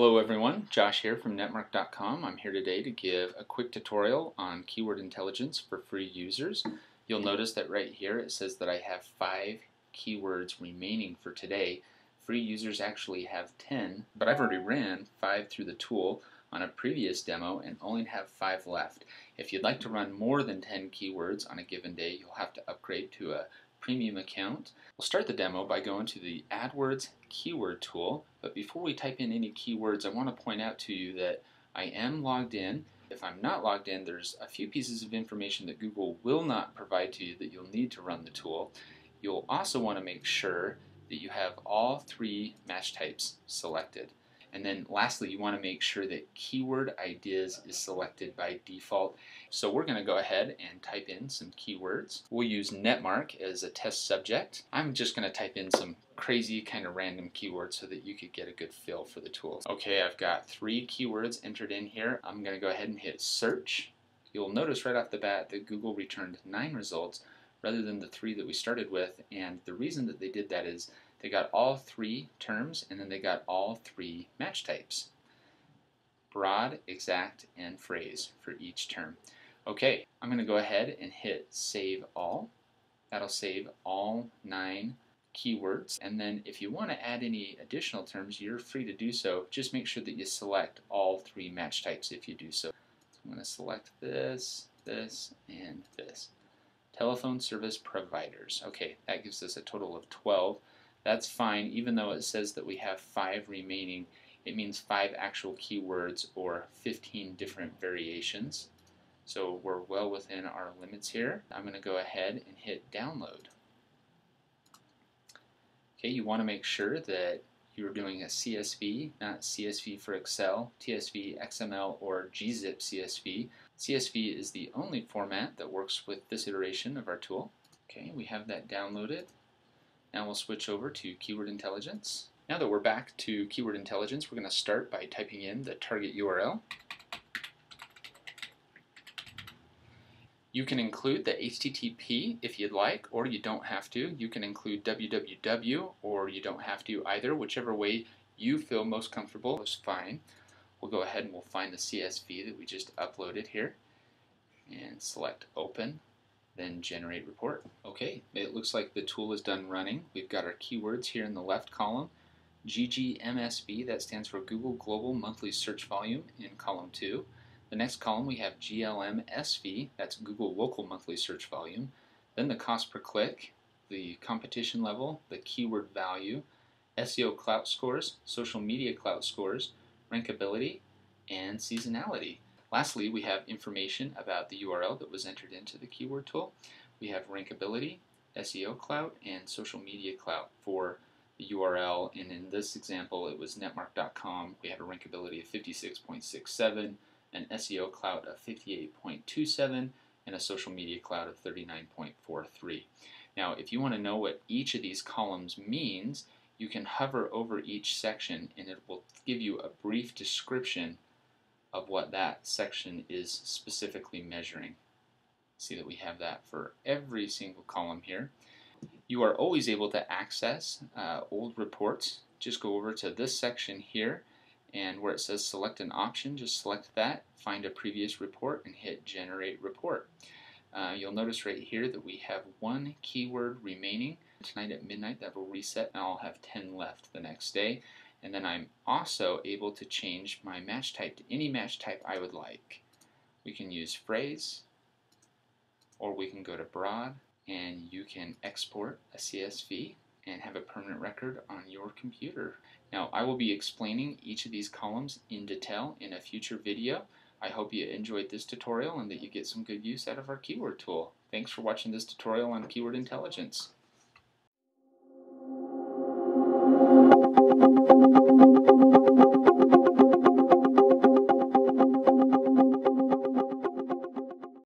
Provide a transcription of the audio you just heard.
Hello everyone, Josh here from netmark.com. I'm here today to give a quick tutorial on keyword intelligence for free users. You'll notice that right here it says that I have five keywords remaining for today. Free users actually have 10, but I've already ran five through the tool on a previous demo and only have five left. If you'd like to run more than 10 keywords on a given day, you'll have to upgrade to a premium account. We'll start the demo by going to the AdWords keyword tool, but before we type in any keywords, I want to point out to you that I am logged in. If I'm not logged in, there's a few pieces of information that Google will not provide to you that you'll need to run the tool. You'll also want to make sure that you have all three match types selected. And then lastly, you want to make sure that keyword ideas is selected by default. So we're going to go ahead and type in some keywords. We'll use Netmark as a test subject. I'm just going to type in some crazy kind of random keywords so that you could get a good feel for the tools. Okay, I've got three keywords entered in here. I'm going to go ahead and hit search. You'll notice right off the bat that Google returned nine results rather than the three that we started with. And the reason that they did that is they got all three terms and then they got all three match types. Broad, exact, and phrase for each term. Okay, I'm going to go ahead and hit Save All. That'll save all nine keywords. And then if you want to add any additional terms, you're free to do so. Just make sure that you select all three match types if you do so. I'm going to select this, this, and this. Telephone service providers. Okay, that gives us a total of 12. That's fine, even though it says that we have five remaining. It means five actual keywords or 15 different variations. So we're well within our limits here. I'm going to go ahead and hit download. Okay, you want to make sure that you're doing a CSV, not CSV for Excel, TSV, XML, or gzip CSV. CSV is the only format that works with this iteration of our tool. Okay, we have that downloaded. Now we'll switch over to Keyword Intelligence. Now that we're back to Keyword Intelligence, we're going to start by typing in the target URL. You can include the HTTP if you'd like, or you don't have to. You can include www, or you don't have to either. Whichever way you feel most comfortable is fine. We'll go ahead and we'll find the CSV that we just uploaded here and select Open then generate report. Okay, looks like the tool is done running. We've got our keywords here in the left column. GGMSV, that stands for Google Global Monthly Search Volume in column 2. The next column we have GLMSV, that's Google Local Monthly Search Volume. Then the cost per click, the competition level, the keyword value, SEO clout scores, social media clout scores, rankability, and seasonality. Lastly, we have information about the URL that was entered into the keyword tool. We have rankability, SEO clout, and social media clout for the URL. And in this example, it was netmark.com. We had a rankability of 56.67, an SEO clout of 58.27, and a social media clout of 39.43. Now, if you want to know what each of these columns means, you can hover over each section and it will give you a brief description of what that section is specifically measuring. See that we have that for every single column here. You are always able to access uh, old reports. Just go over to this section here and where it says select an option, just select that, find a previous report and hit generate report. Uh, you'll notice right here that we have one keyword remaining. Tonight at midnight that will reset and I'll have 10 left the next day and then I'm also able to change my match type to any match type I would like. We can use phrase or we can go to broad and you can export a CSV and have a permanent record on your computer. Now I will be explaining each of these columns in detail in a future video. I hope you enjoyed this tutorial and that you get some good use out of our keyword tool. Thanks for watching this tutorial on keyword intelligence.